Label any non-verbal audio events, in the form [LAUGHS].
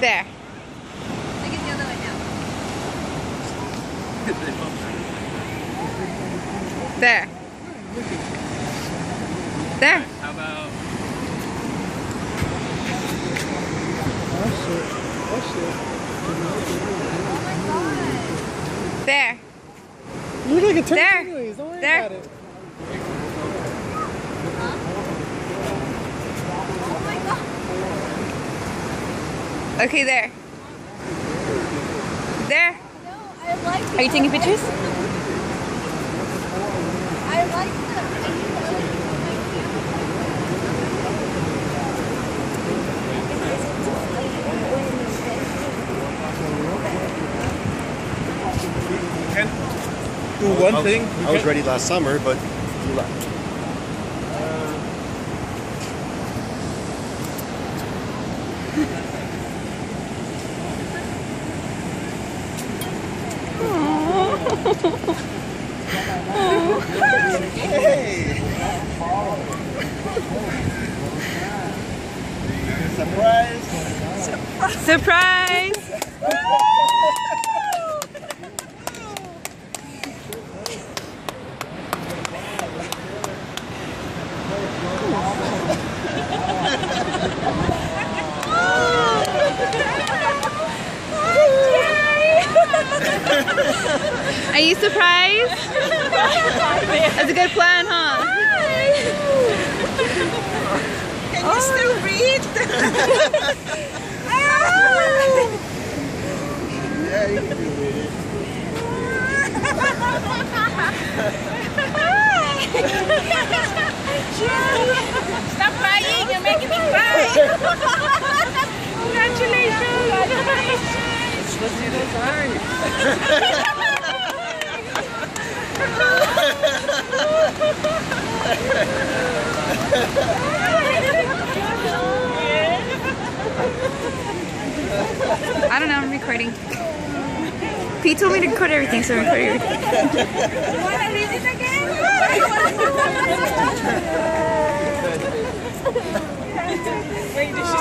There. Take it the other way now. There. There. How about There. Look like it turns There. anyways. Don't worry There. about it. Okay, there. There. No, I like Are you taking pictures? I like the can do one I was, thing? I was ready last summer, but you left. Surprise! Are you surprised? [LAUGHS] That's a good plan, huh? Hi. Can you oh. still breathe? [LAUGHS] Yeah, you can do it. Stop crying, you're making me cry. [LAUGHS] Congratulations. I don't know, I'm recording. Pete told me to record everything, so I'm recording everything. [LAUGHS]